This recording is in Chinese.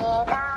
你的